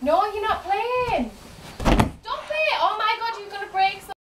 No, you're not playing.